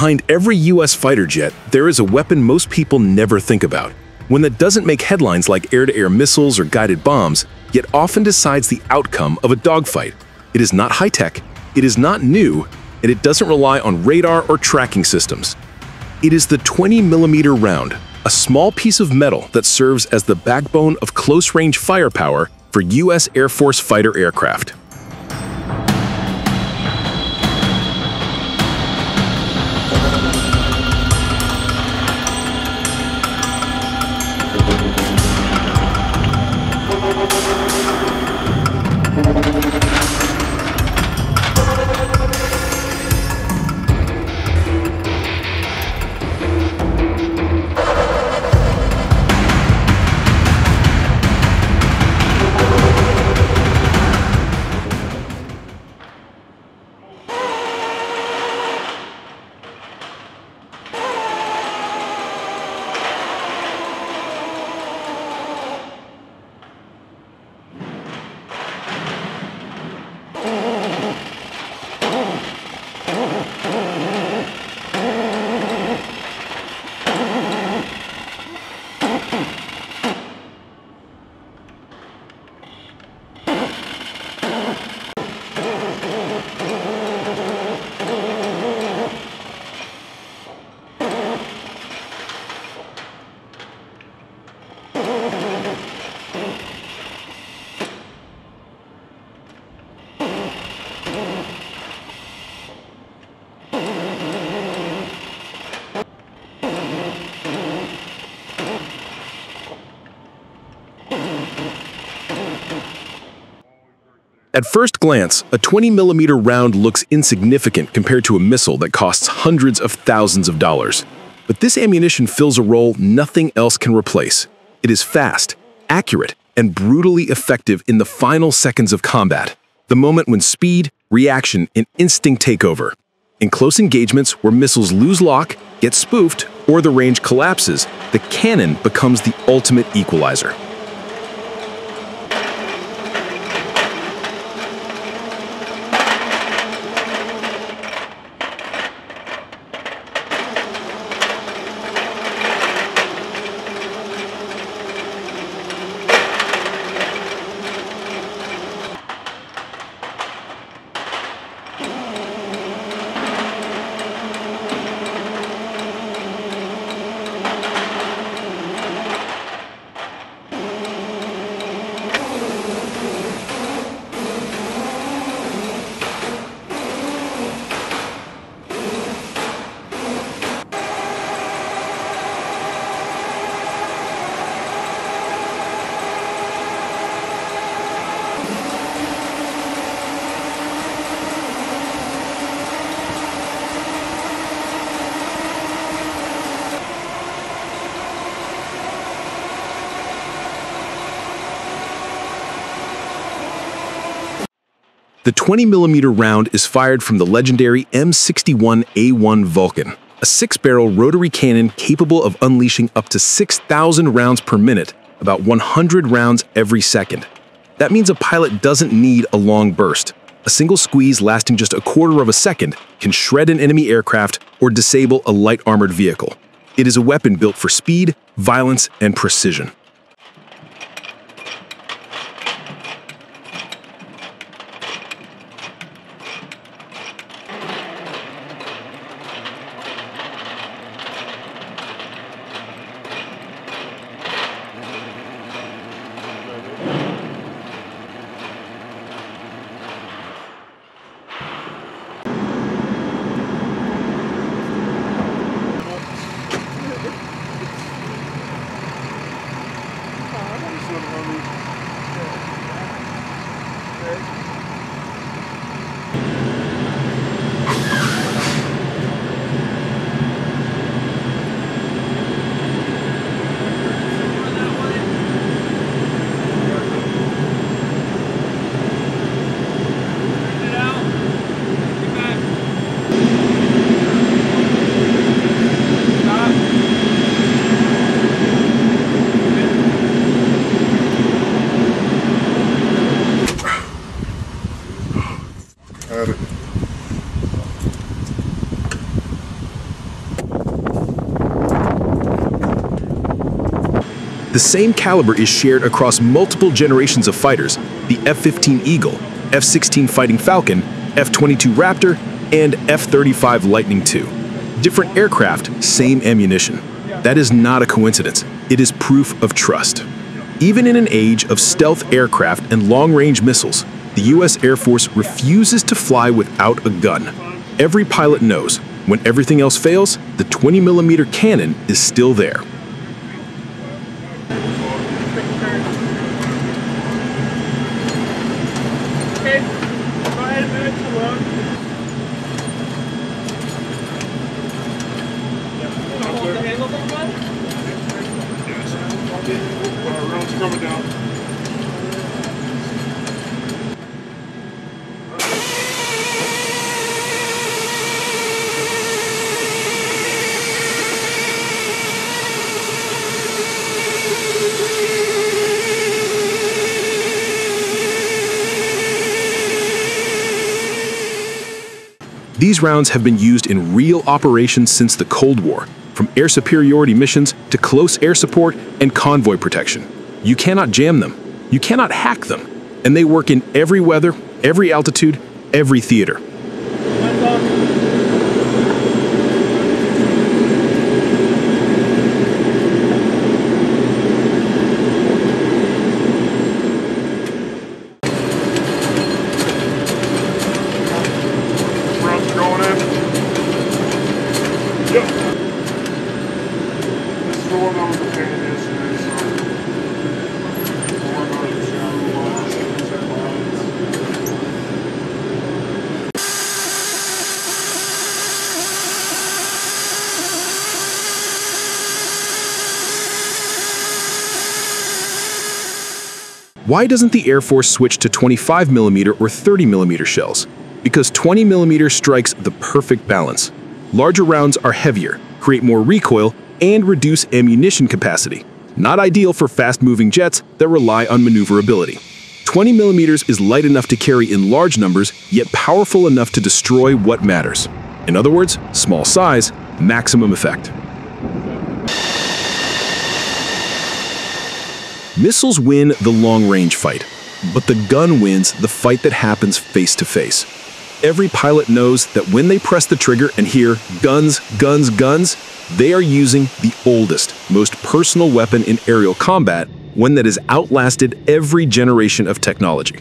Behind every US fighter jet, there is a weapon most people never think about. One that doesn't make headlines like air-to-air missiles or guided bombs, yet often decides the outcome of a dogfight. It is not high-tech, it is not new, and it doesn't rely on radar or tracking systems. It is the 20mm round, a small piece of metal that serves as the backbone of close-range firepower for U.S. Air Force fighter aircraft. At first glance, a 20mm round looks insignificant compared to a missile that costs hundreds of thousands of dollars. But this ammunition fills a role nothing else can replace. It is fast, accurate, and brutally effective in the final seconds of combat, the moment when speed, reaction, and instinct take over. In close engagements where missiles lose lock, get spoofed, or the range collapses, the cannon becomes the ultimate equalizer. The 20mm round is fired from the legendary M61A1 Vulcan, a six-barrel rotary cannon capable of unleashing up to 6,000 rounds per minute, about 100 rounds every second. That means a pilot doesn't need a long burst. A single squeeze lasting just a quarter of a second can shred an enemy aircraft or disable a light armored vehicle. It is a weapon built for speed, violence, and precision. The same caliber is shared across multiple generations of fighters, the F-15 Eagle, F-16 Fighting Falcon, F-22 Raptor, and F-35 Lightning II. Different aircraft, same ammunition. That is not a coincidence. It is proof of trust. Even in an age of stealth aircraft and long-range missiles, the U.S. Air Force refuses to fly without a gun. Every pilot knows, when everything else fails, the 20mm cannon is still there. These rounds have been used in real operations since the Cold War, from air superiority missions to close air support and convoy protection. You cannot jam them, you cannot hack them, and they work in every weather, every altitude, every theater. One's off. Rounds going in. Yep. This is the one that was the pain yesterday, so. More about the shadow lines, set lines. Why doesn't the Air Force switch to 25mm or 30mm shells? Because 20mm strikes the perfect balance. Larger rounds are heavier, create more recoil, and reduce ammunition capacity. Not ideal for fast-moving jets that rely on maneuverability. 20mm is light enough to carry in large numbers, yet powerful enough to destroy what matters. In other words, small size, maximum effect. Missiles win the long-range fight, but the gun wins the fight that happens face-to-face. Every pilot knows that when they press the trigger and hear guns, guns, guns, they are using the oldest, most personal weapon in aerial combat, one that has outlasted every generation of technology.